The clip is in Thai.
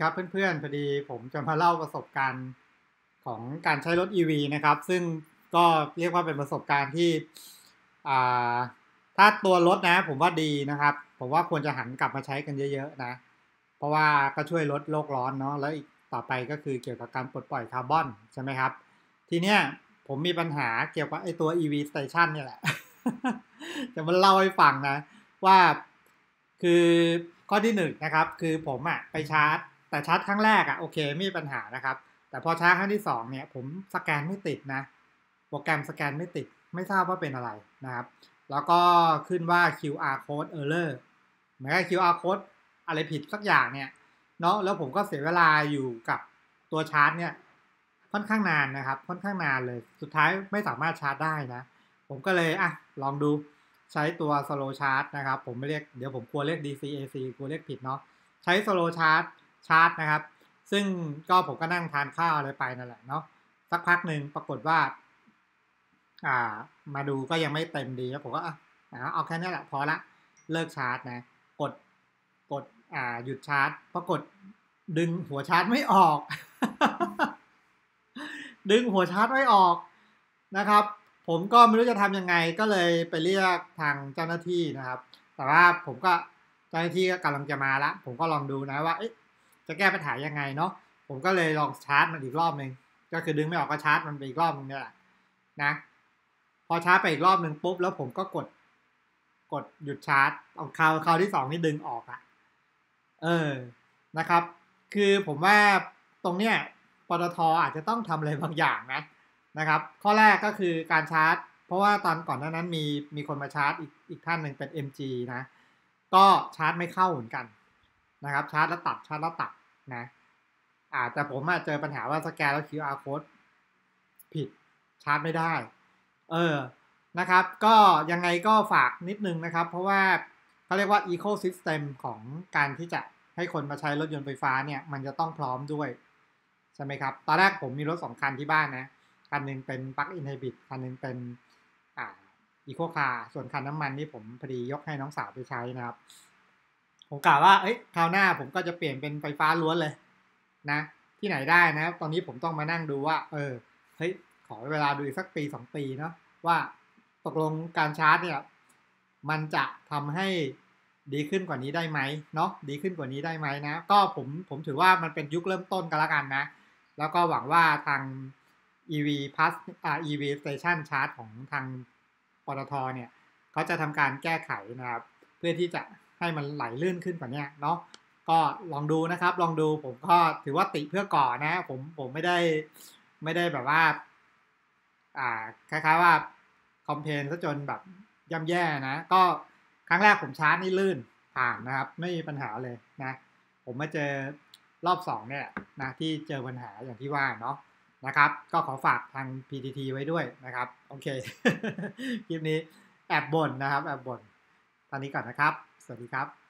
ครับเพื่อนๆพอดีผมจะมาเล่าประสบการณ์ของการใช้รถ EV นะครับ ซึ่งก็เรียกว่าเป็นประสบการณ์ที่ถ้าตัวรถนะ ผมว่าดีนะครับ ผมว่าควรจะหันกลับมาใช้กันเยอะๆนะ เพราะว่าก็ช่วยลดโลกร้อนเนาะแล้วอีกต่อไปก็คือเกี่ยวกับการปลดปล่อยคาร์บอนใช่ไหมครับ ทีเนี้ยผมมีปัญหาเกี่ยวกับไอ้ตัว EV station เนี่ยแหละจะมาเล่าให้ฟังนะ ว่าคือข้อที่หนึ่งนะครับ คือผมอะไปชาร์จ แต่ชาร์จครั้งแรกอะโอเคไม่มีปัญหานะครับ แต่พอชาร์จครั้งที่สองเนี่ยผมสแกนไม่ติดนะ โปรแกรมสแกนไม่ติด ไม่ทราบว่าเป็นอะไรนะครับ แล้วก็ขึ้นว่า QR code error หมายถึง QR code อะไรผิดสักอย่างเนี่ยเนาะแล้วผมก็เสียเวลาอยู่กับตัวชาร์จเนี่ยค่อนข้างนานนะครับ ค่อนข้างนานเลย สุดท้ายไม่สามารถชาร์จได้นะ ผมก็เลยอะลองดูใช้ตัว slow charge นะครับ ผมไม่เรียกเดี๋ยวผมกลัวเรียก DC AC กลัวเรียกผิดเนาะใช้ slow charge ชาร์จนะครับ ซึ่งก็ผมก็นั่งทานข้าวอะไรไปนั่นแหละเนาะสักพักหนึ่งปรากฏว่า อ่า มาดูก็ยังไม่เต็มดีแล้วผมก็อะเอาแค่นี้แหละพอละเลิกชาร์จนะ กดกด อ่า หยุดชาร์จปรากฏดึงหัวชาร์จไม่ออก ดึงหัวชาร์จไม่ออกนะครับ ผมก็ไม่รู้จะทำยังไงก็เลยไปเรียกทางเจ้าหน้าที่นะครับ แต่ว่าผมก็เจ้าหน้าที่ก็กำลังจะมาละผมก็ลองดูนะว่า จะแก้ปัญหายังไงเนาะผมก็เลยลองชาร์จมันอีกรอบหนึ่งก็คือดึงไม่ออกก็ชาร์จมันไปอีกรอบนึงเนี่ยแหละนะพอชาร์จไปอีกรอบหนึ่งปุ๊บแล้วผมก็กด กดหยุดชาร์จเอาคราวคราวที่สองนี่ดึงออกอะเออนะครับ คือผมว่าตรงเนี้ยปตทอาจจะต้องทำอะไรบางอย่างนะนะครับ ข้อแรกก็คือการชาร์จ เพราะว่าตอนก่อนหน้านั้นมีมีคนมาชาร์จอีกอีกท่านหนึ่งเป็น MG นะ ก็ชาร์จไม่เข้าเหมือนกัน นะครับ ชาร์จแล้วตัดชาร์จแล้วตัดนะอาแต่ผมอาจเจอปัญหาว่าสแกนแล้ว QR code ผิดชาร์จไม่ได้ เออนะครับ ก็ยังไงก็ฝากนิดนึงนะครับ เพราะว่าเขาเรียกว่า ecosystem ของการที่จะให้คนมาใช้รถยนต์ไฟฟ้าเนี่ย มันจะต้องพร้อมด้วยใช่ไหมครับ ตอนแรกผมมีรถสองคันที่บ้านนะ คันหนึ่งเป็น plug in hybrid คันหนึ่งเป็นอ่า eco car ส่วนคันน้ำมันนี่ผมพอดียกให้น้องสาวไปใช้นะครับ ผมกล่าวว่าเอ้ยคราวหน้าผมก็จะเปลี่ยนเป็นไฟฟ้าล้วนเลย นะ ที่ไหนได้นะ ตอนนี้ผมต้องมานั่งดูว่า เออเฮ้ยขอเวลาดูอีกสักปีสองปีเนาะว่าตกลงการชาร์จเนี่ย มันจะทำให้ดีขึ้นกว่านี้ได้ไหมเนาะดีขึ้นกว่านี้ได้ไหมนะ ก็ผมผมถือว่ามันเป็นยุคเริ่มต้นกันละกันนะ แล้วก็หวังว่าทาง EV Plus อ่า EV Station Charge ของทางปตทเนี่ยเขาจะทำการแก้ไขนะครับ เพื่อที่จะ ให้มันไหลลื่นขึ้นกว่านี้เนาะก็ลองดูนะครับ ลองดูผมก็ถือว่าติเพื่อก่อนะ ผมผมไม่ได้ไม่ได้แบบว่า อ่าคล้ายๆว่าคอมเพนซะจนแบบย่ำแย่นะ ก็ครั้งแรกผมชาร์จนี่ลื่นผ่านนะครับ ไม่มีปัญหาเลยนะ ผมมาเจอรอบสองเนี่ยนะที่เจอปัญหาอย่างที่ว่าเนาะนะครับ ก็ขอฝากทาง PTT ไว้ด้วยนะครับ โอเค คลิปนี้แอบบ่นนะครับ แอบบ่นตอนนี้ก่อนนะครับ สวัสดีครับ